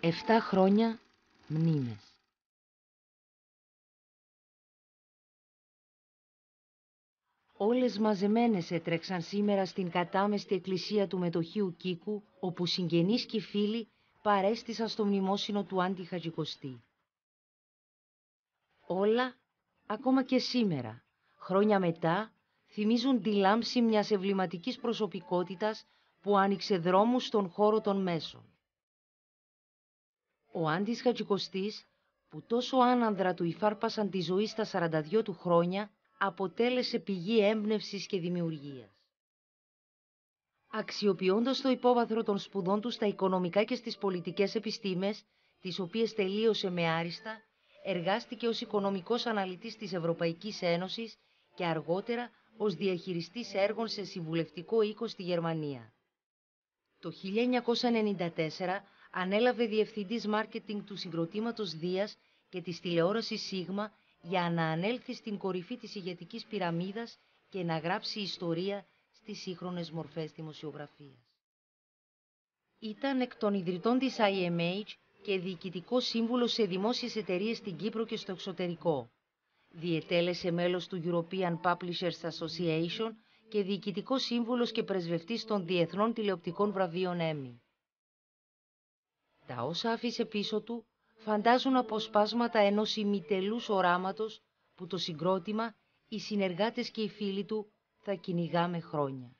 Εφτά χρόνια μνήμες. Όλες μαζεμένες έτρεξαν σήμερα στην κατάμεστη εκκλησία του μετοχίου Κίκου, όπου συγγενείς και φίλοι παρέστησαν στο μνημόσυνο του Άντι Χατζικοστή. Όλα, ακόμα και σήμερα, χρόνια μετά, θυμίζουν τη λάμψη μιας ευληματικής προσωπικότητας που άνοιξε δρόμους στον χώρο των μέσων. Ο Άντις Χατζικοστής, που τόσο άνανδρα του υφάρπασαν τη ζωή στα 42 του χρόνια, αποτέλεσε πηγή έμπνευσης και δημιουργίας. Αξιοποιώντας το υπόβαθρο των σπουδών του στα οικονομικά και στις πολιτικές επιστήμες, τις οποίες τελείωσε με άριστα, εργάστηκε ως οικονομικός αναλυτής της Ευρωπαϊκής Ένωσης και αργότερα ως διαχειριστής έργων σε συμβουλευτικό οίκο στη Γερμανία. Το 1994 ανέλαβε διευθυντής μάρκετινγκ του συγκροτήματος Δίας και της τηλεόρασης Σίγμα για να ανέλθει στην κορυφή της ηγετικής πυραμίδας και να γράψει ιστορία στις σύγχρονες μορφές δημοσιογραφίας. Ήταν εκ των ιδρυτών της IMH και διοικητικό σύμβουλος σε δημόσιες εταιρείες στην Κύπρο και στο εξωτερικό. Διετέλεσε μέλος του European Publishers Association και διοικητικό σύμβουλος και πρεσβευτής των διεθνών τηλεοπτικών βραβείων Emmy. Τα όσα άφησε πίσω του φαντάζουν αποσπάσματα ενός ημιτελούς οράματος που το συγκρότημα, οι συνεργάτες και οι φίλοι του θα κυνηγάμε χρόνια.